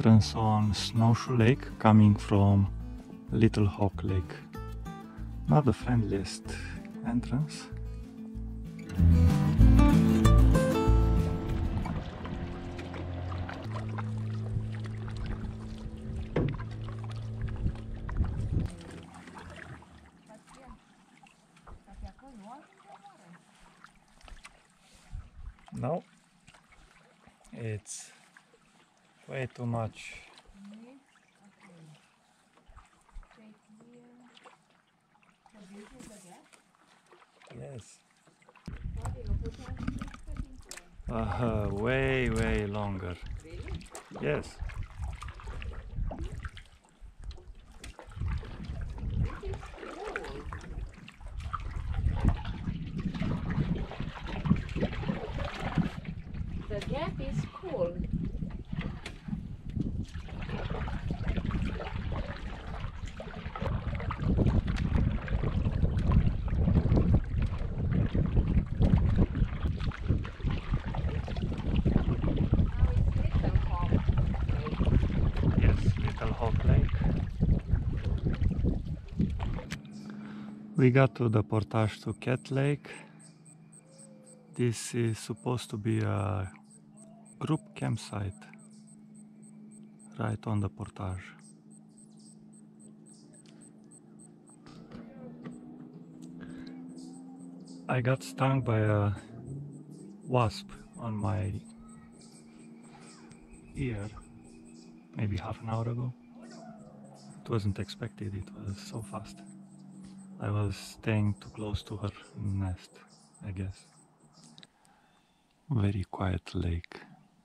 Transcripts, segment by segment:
entrance on Snowshoe Lake coming from Little Hawk Lake. Not the friendliest entrance. No, it's way too much. Yes. Uh, way, way longer. Yes. The gap is cool. Now it's Little Hawk Lake. Yes, Little Hawk Lake. We got to the portage to Cat Lake. This is supposed to be a group campsite right on the portage. I got stung by a wasp on my ear maybe half an hour ago. It wasn't expected, it was so fast. I was staying too close to her nest, I guess. Very quiet lake,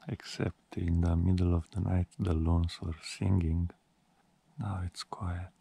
except in the middle of the night the loons were singing. Now it's quiet.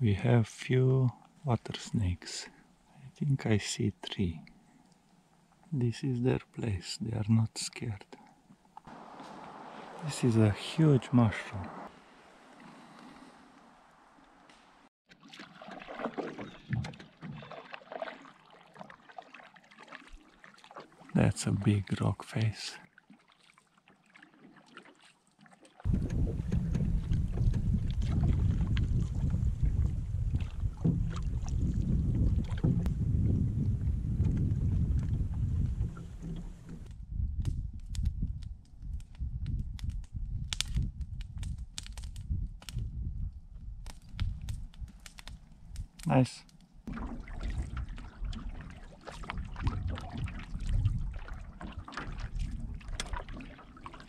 We have few water snakes. I think I see three. This is their place. They are not scared. This is a huge mushroom. That's a big rock face. Nice.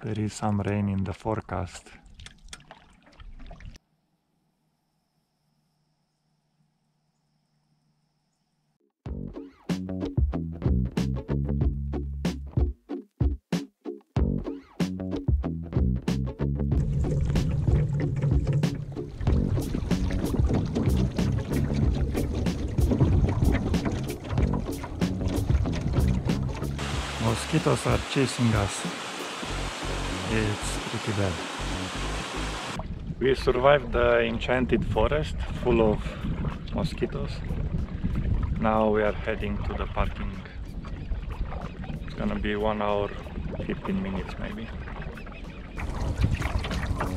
There is some rain in the forecast. Mosquitoes are chasing us. It's pretty bad. We survived the enchanted forest full of mosquitoes. Now we are heading to the parking. It's gonna be one hour, 15 minutes maybe.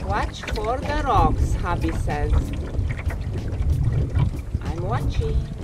Watch for the rocks, hubby says. I'm watching.